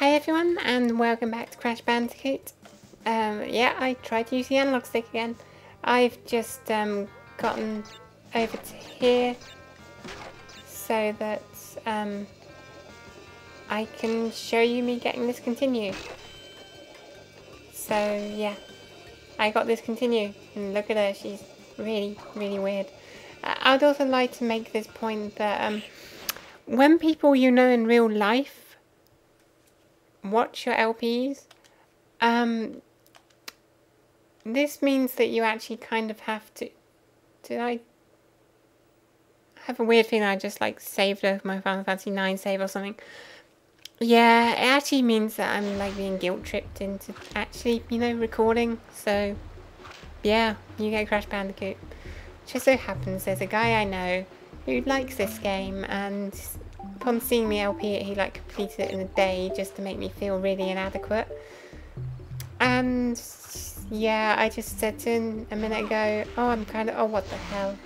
Hi everyone and welcome back to Crash Bandicoot. Um, yeah, I tried to use the analog stick again. I've just um, gotten over to here so that um, I can show you me getting this continue. So yeah, I got this continue and look at her, she's really, really weird. Uh, I'd also like to make this point that um, when people you know in real life watch your LPs, um, this means that you actually kind of have to. Did I have a weird feeling I just like saved my Final Fantasy 9 save or something? Yeah, it actually means that I'm like being guilt tripped into actually, you know, recording. So, yeah, you get Crash Bandicoot. Just so happens there's a guy I know who likes this game and upon seeing the LP he like completed it in a day just to make me feel really inadequate. And yeah, I just said to him a minute ago, oh I'm kind of, oh what the hell.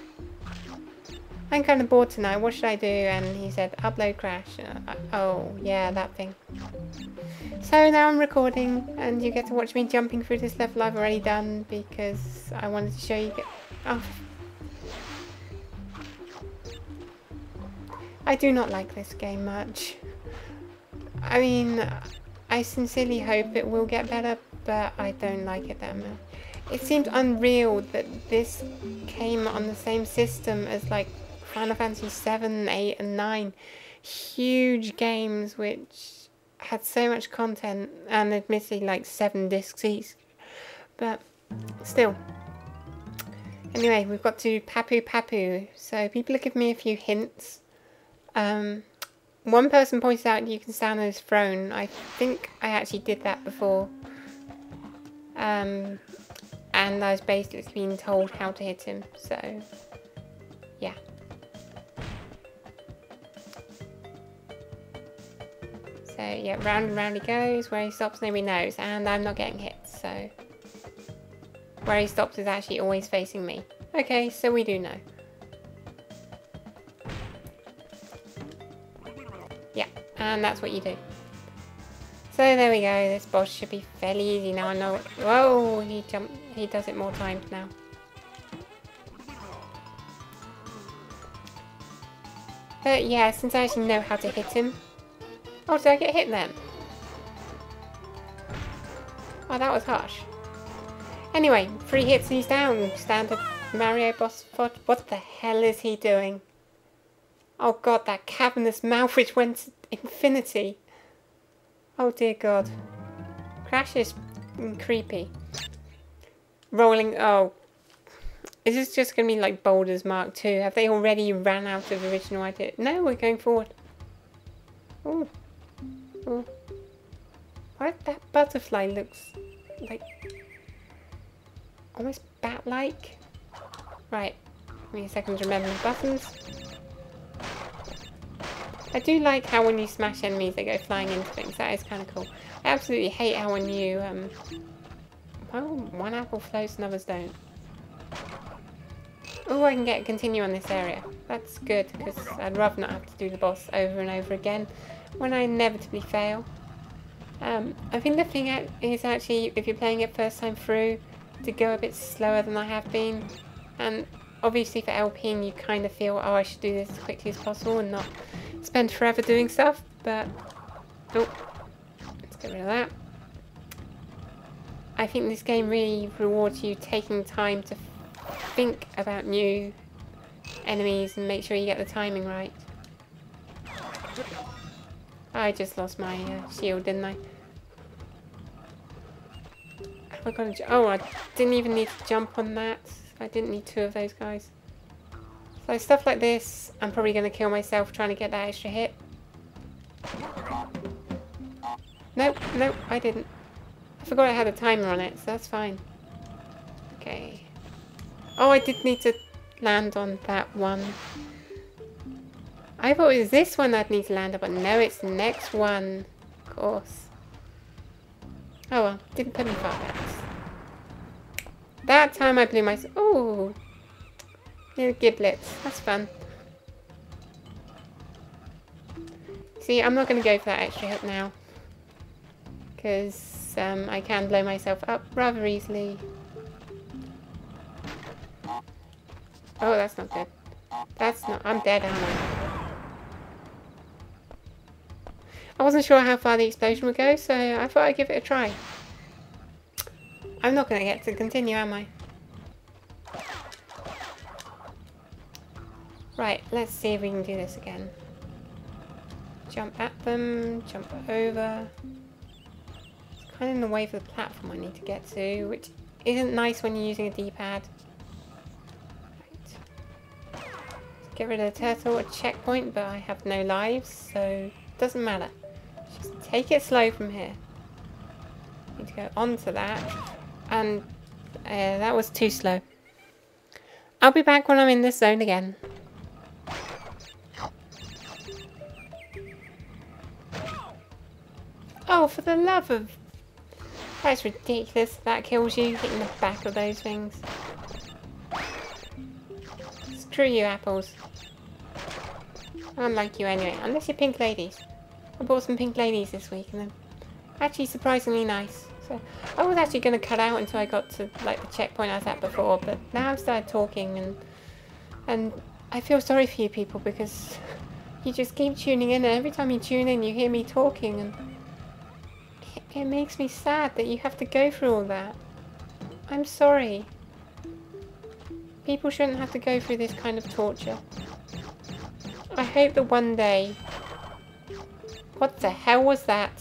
I'm kind of bored tonight, what should I do? And he said, upload crash. Oh, yeah, that thing. So now I'm recording and you get to watch me jumping through this level I've already done because I wanted to show you... Oh, I do not like this game much. I mean, I sincerely hope it will get better, but I don't like it that much. It seemed unreal that this came on the same system as like Final Fantasy 7, 8 and 9. Huge games which had so much content and admittedly like 7 discs each. But still. Anyway, we've got to Papu Papu. So people given me a few hints um, one person pointed out you can stand on his throne. I think I actually did that before. Um, and I was basically being told how to hit him, so yeah. So yeah, round and round he goes. Where he stops, nobody knows, and I'm not getting hit, so where he stops is actually always facing me. Okay, so we do know. And that's what you do. So there we go, this boss should be fairly easy now, I know. Whoa, he jumped, he does it more times now. But yeah, since I actually know how to hit him. Oh, did I get hit then? Oh, that was harsh. Anyway, three hits and he's down. Standard Mario boss. What the hell is he doing? Oh god, that cavernous mouth which went to infinity. Oh dear god. Crash is creepy. Rolling, oh. Is this just going to be like Boulders Mark 2? Have they already ran out of original idea? No, we're going forward. Oh. Oh. Why that butterfly looks like almost bat-like? Right. Give me a second to remember the buttons. I do like how when you smash enemies they go flying into things. That is kind of cool. I absolutely hate how when you... Um, well, one apple floats and others don't. Oh, I can get continue on this area. That's good, because I'd rather not have to do the boss over and over again when I inevitably fail. Um, I think the thing is actually, if you're playing it first time through, to go a bit slower than I have been. And obviously for LPing, you kind of feel, oh, I should do this as quickly as possible and not spend forever doing stuff, but... Oh, let's get rid of that. I think this game really rewards you taking time to think about new enemies and make sure you get the timing right. I just lost my uh, shield, didn't I? Have I got oh, I didn't even need to jump on that. I didn't need two of those guys. So stuff like this, I'm probably going to kill myself trying to get that extra hit. Nope, nope, I didn't. I forgot I had a timer on it, so that's fine. Okay. Oh, I did need to land on that one. I thought it was this one I'd need to land on, but no, it's the next one. Of course. Oh well, didn't put me far back. That time I blew myself. Oh, Little giblets. That's fun. See, I'm not going to go for that extra hit now. because um, I can blow myself up rather easily. Oh, that's not good. That's not... I'm dead, am I? I wasn't sure how far the explosion would go, so I thought I'd give it a try. I'm not going to get to continue, am I? Right, let's see if we can do this again. Jump at them, jump over. It's kind of in the way of the platform I need to get to, which isn't nice when you're using a D-pad. Right. Get rid of the turtle, a checkpoint, but I have no lives, so it doesn't matter. Just take it slow from here. Need to go onto that. And uh, that was too slow. I'll be back when I'm in this zone again. Oh, for the love of... That's ridiculous. That kills you, hitting the back of those things. Screw you, apples. I don't like you anyway, unless you're pink ladies. I bought some pink ladies this week, and they're actually surprisingly nice. So I was actually going to cut out until I got to like the checkpoint I was at before, but now I've started talking and and I feel sorry for you people because you just keep tuning in and every time you tune in you hear me talking and it, makes me sad that you have to go through all that. I'm sorry. People shouldn't have to go through this kind of torture. I hope that one day... What the hell was that?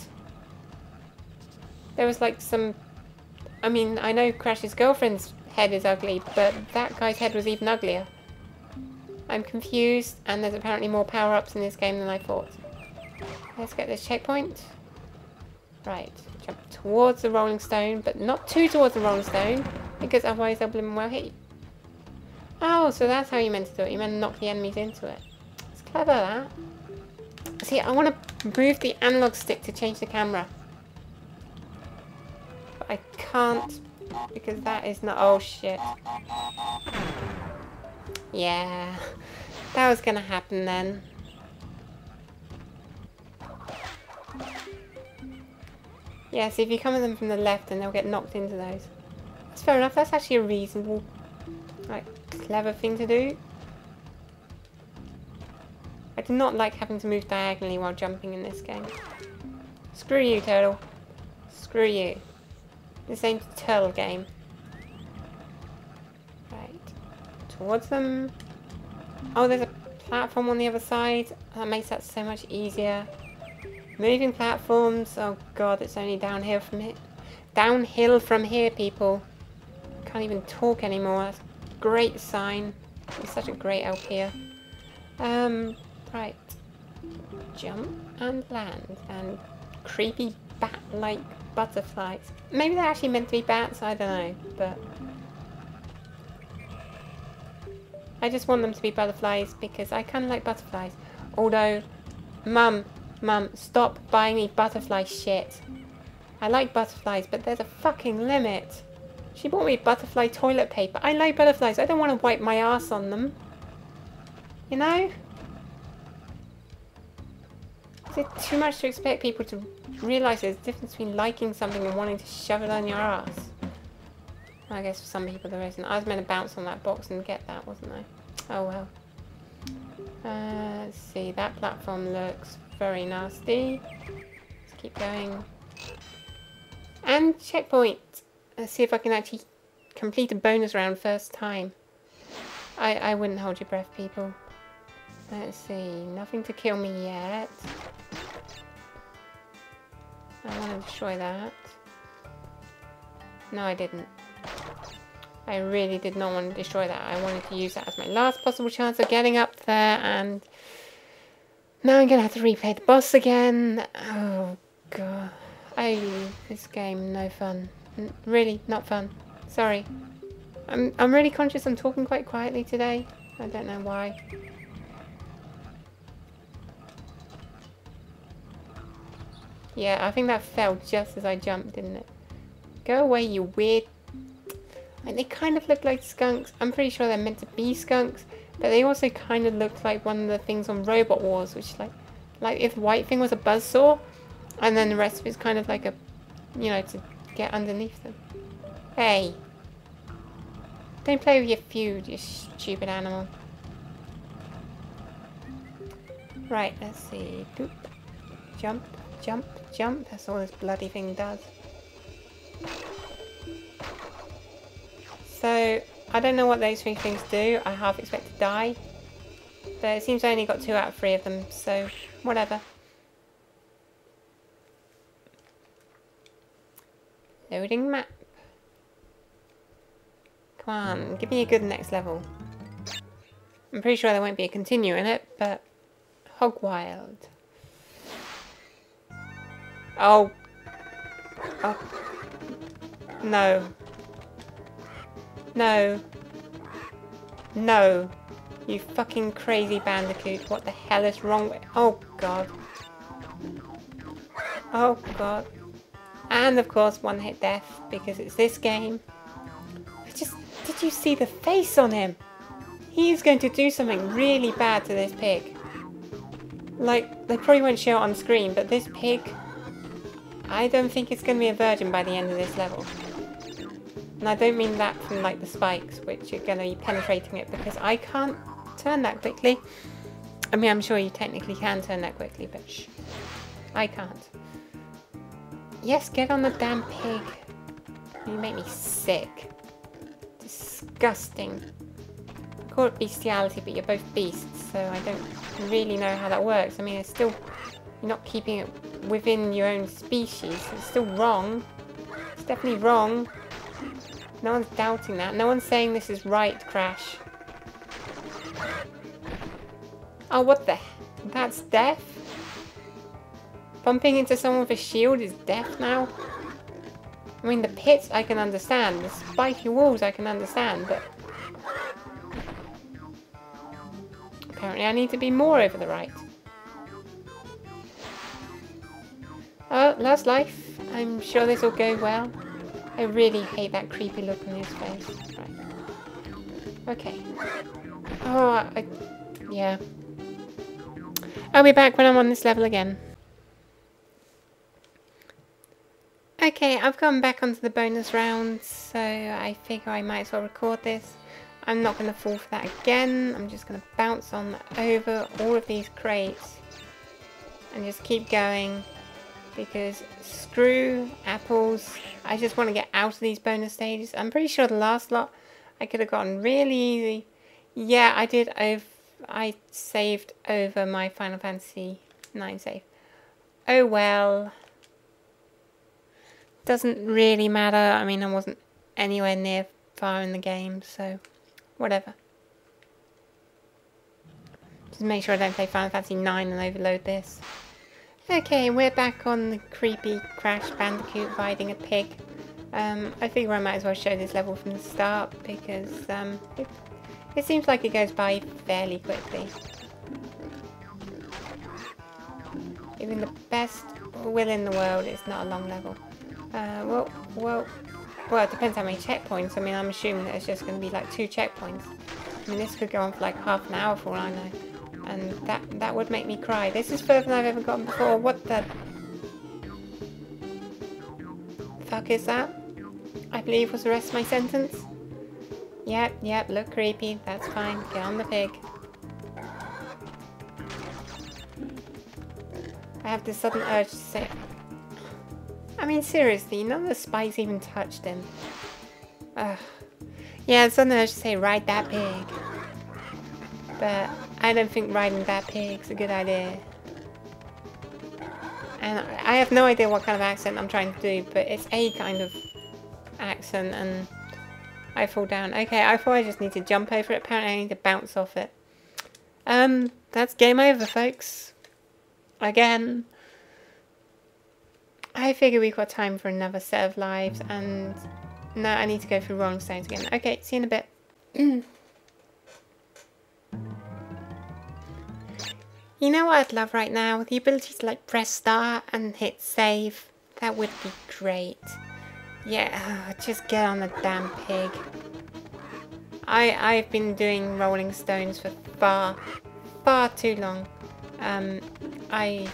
There was like some... I mean, I know Crash's girlfriend's head is ugly, but that guy's head was even uglier. I'm confused, and there's apparently more power-ups in this game than I thought. Let's get this checkpoint. Right, jump towards the rolling stone, but not too towards the rolling stone, because otherwise they'll blim well hit you. Oh, so that's how you meant to do it. You meant to knock the enemies into it. It's clever, that. See, I want to move the analog stick to change the camera. But I can't because that is not... Oh, shit. Yeah, that was going to happen then. Yeah, so if you come at them from the left then they'll get knocked into those. That's fair enough. That's actually a reasonable, like, clever thing to do. I do not like having to move diagonally while jumping in this game. Screw you, turtle. Screw you. The same turtle game. Right. Towards them. Oh, there's a platform on the other side. That makes that so much easier. Moving platforms. Oh god, it's only downhill from here. Downhill from here, people. Can't even talk anymore. That's a great sign. It's such a great LP. Um, right. Jump and land. And creepy bat-like butterflies. Maybe they're actually meant to be bats, I don't know, but... I just want them to be butterflies because I kind of like butterflies. Although, Mum, Mum, stop buying me butterfly shit. I like butterflies, but there's a fucking limit. She bought me butterfly toilet paper. I like butterflies. I don't want to wipe my ass on them. You know? Is it too much to expect people to realise there's a difference between liking something and wanting to shove it on your ass. I guess for some people there isn't. I was meant to bounce on that box and get that, wasn't I? Oh well. Uh, let's see, that platform looks very nasty. Let's keep going. And checkpoint! Let's see if I can actually complete a bonus round first time. I, I wouldn't hold your breath, people. Let's see, nothing to kill me yet. I want to destroy that. No, I didn't. I really did not want to destroy that. I wanted to use that as my last possible chance of getting up there and now I'm to have to replay the boss again. Oh, God. I this game, no fun. N really, not fun. Sorry. I'm, I'm really conscious I'm talking quite quietly today. I don't know why. Yeah, I think that fell just as I jumped, didn't it? Go away, you weird... And they kind of look like skunks. I'm pretty sure they're meant to be skunks. But they also kind of look like one of the things on Robot Wars, which like... Like if White Thing was a buzzsaw, and then the rest of it's kind of like a you know, to get underneath them. Hey! Don't play with your food, you stupid animal. Right, let's see. Boop. Jump, jump, jump. That's all this bloody thing does. So, I don't know what those three things do. I half expect to die. But it seems I only got two out of three of them, so whatever. Loading map. Come on, give me a good next level. I'm pretty sure there won't be a continue in it, but Hogwild. Oh. Oh. No. No. No. You fucking crazy bandicoot. What the hell is wrong with... Oh, God. Oh, God. And, of course, one hit death, because it's this game. I just... Did you see the face on him? He's going to do something really bad to this pig. Like, they probably won't show it on screen, but this pig... I don't think it's going to be a virgin by the end of this level. And I don't mean that from, like, the spikes, which are going to be penetrating it, because I can't turn that quickly. I mean, I'm sure you technically can turn that quickly, but shh. I can't. Yes, get on the damn pig. You make me sick. Disgusting. I call it bestiality, but you're both beasts, so I don't really know how that works. I mean, it's still... You're not keeping it within your own species. It's still wrong. It's definitely wrong. No one's doubting that. No one's saying this is right, Crash. Oh, what the... That's death? Bumping into someone with a shield is death now? I mean, the pits I can understand. The spiky walls I can understand, but... Apparently I need to be more over the right. Oh, last life. I'm sure this will go well. I really hate that creepy look on his face. Right. Okay. Oh, I... Yeah. I'll be back when I'm on this level again. Okay, I've gone back onto the bonus round, so I figure I might as well record this. I'm not going to fall for that again. I'm just going to bounce on over all of these crates and just keep going because screw apples. I just want to get out of these bonus stages. I'm pretty sure the last lot I could have gotten really easy. Yeah, I did. I've I saved over my Final Fantasy 9 save. Oh well. Doesn't really matter. I mean, I wasn't anywhere near far in the game, so whatever. Just make sure I don't play Final Fantasy 9 and overload this. Okay, we're back on the creepy Crash Bandicoot riding a pig. Um, I figure I might as well show this level from the start because um, it it seems like it goes by fairly quickly. Even the best will in the world, it's not a long level. Uh, well, well, well, it depends how many checkpoints. I mean, I'm assuming that it's just going to be like two checkpoints. I mean, this could go on for like half an hour for all I know. And that, that would make me cry. This is further than I've ever gotten before. What the... Fuck is that? I believe was the rest of my sentence. Yep, yep, look creepy. That's fine. Get on the pig. I have this sudden urge to say... I mean, seriously, none of the spikes even touched him. Ugh. Yeah, sudden urge to say, ride that pig. But I don't think riding that pig's a good idea. And I have no idea what kind of accent I'm trying to do, but it's a kind of accent and I fall down. Okay, I thought I just need to jump over it. Apparently I need to bounce off it. Um, that's game over, folks. Again. I figure we've got time for another set of lives, and now I need to go through Rolling Stones again. Okay, see you in a bit. you know what I'd love right now? The ability to like press start and hit save. That would be great. Yeah, just get on the damn pig. I, I've been doing Rolling Stones for far, far too long. Um, I,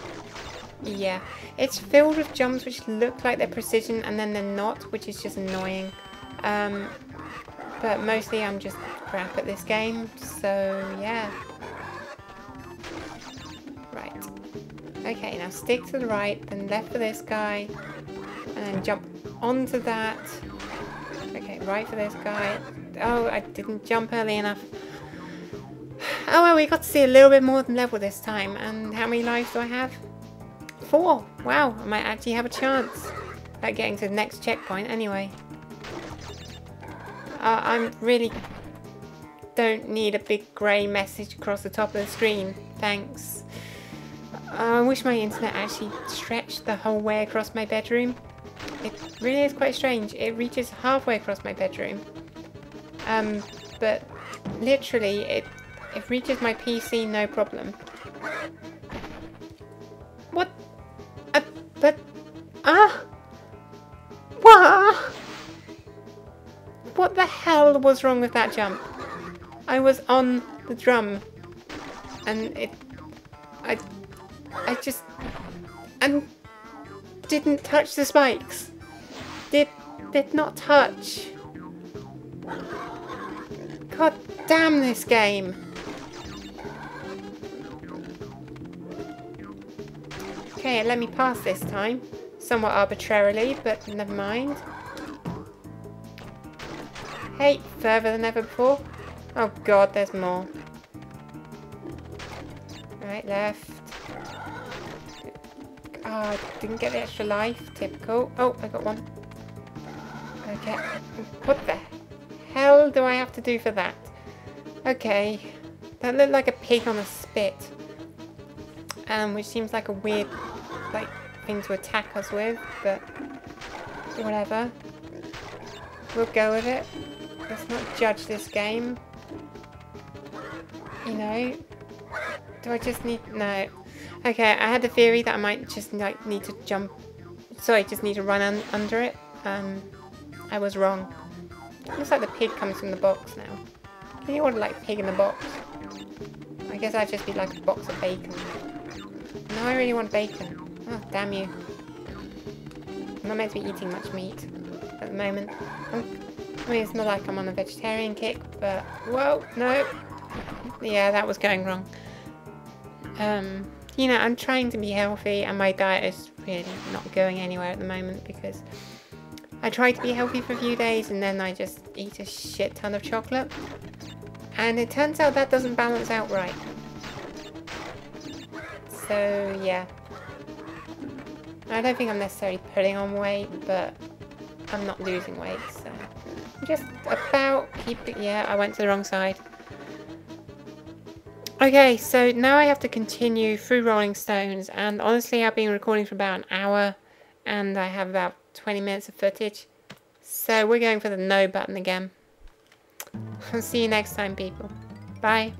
Yeah, it's filled with jumps which look like they're precision and then they're not, which is just annoying. Um, but mostly I'm just crap at this game, so yeah. Okay, now stick to the right, then left for this guy, and then jump onto that. Okay, right for this guy. Oh, I didn't jump early enough. Oh well, we got to see a little bit more than level this time. And how many lives do I have? Four. Wow, I might actually have a chance at getting to the next checkpoint anyway. Uh, I'm really don't need a big grey message across the top of the screen. Thanks. I wish my internet actually stretched the whole way across my bedroom. It really is quite strange. It reaches halfway across my bedroom. Um, but literally, it, it reaches my PC no problem. What? Uh, but... Ah! What? What the hell was wrong with that jump? I was on the drum. And it... I... I just... And didn't touch the spikes. Did did not touch. God damn this game. Okay, let me pass this time. Somewhat arbitrarily, but never mind. Hey, further than ever before. Oh god, there's more. Right, left. Oh, didn't get the extra life. Typical. Oh, I got one. Okay. What the hell do I have to do for that? Okay. That looked like a pig on a spit. Um, which seems like a weird, like, thing to attack us with, but whatever. We'll go with it. Let's not judge this game. You know? Do I just need... No. Okay, I had the theory that I might just like need to jump. Sorry, just need to run un under it. Um, I was wrong. Looks like the pig comes from the box now. Can you order like pig in the box? I guess I'd just be like a box of bacon. No, I really want bacon. Oh, damn you. I'm not meant to be eating much meat at the moment. I'm, I mean, it's not like I'm on a vegetarian kick, but... Whoa, no. Yeah, that was going wrong. Um, you know, I'm trying to be healthy and my diet is really not going anywhere at the moment because I try to be healthy for a few days and then I just eat a shit ton of chocolate. And it turns out that doesn't balance out right. So, yeah. I don't think I'm necessarily putting on weight, but I'm not losing weight, so... I'm just about. Yeah, I went to the wrong side. Okay, so now I have to continue through Rolling Stones, and honestly I've been recording for about an hour, and I have about 20 minutes of footage. So we're going for the no button again. I'll see you next time, people. Bye.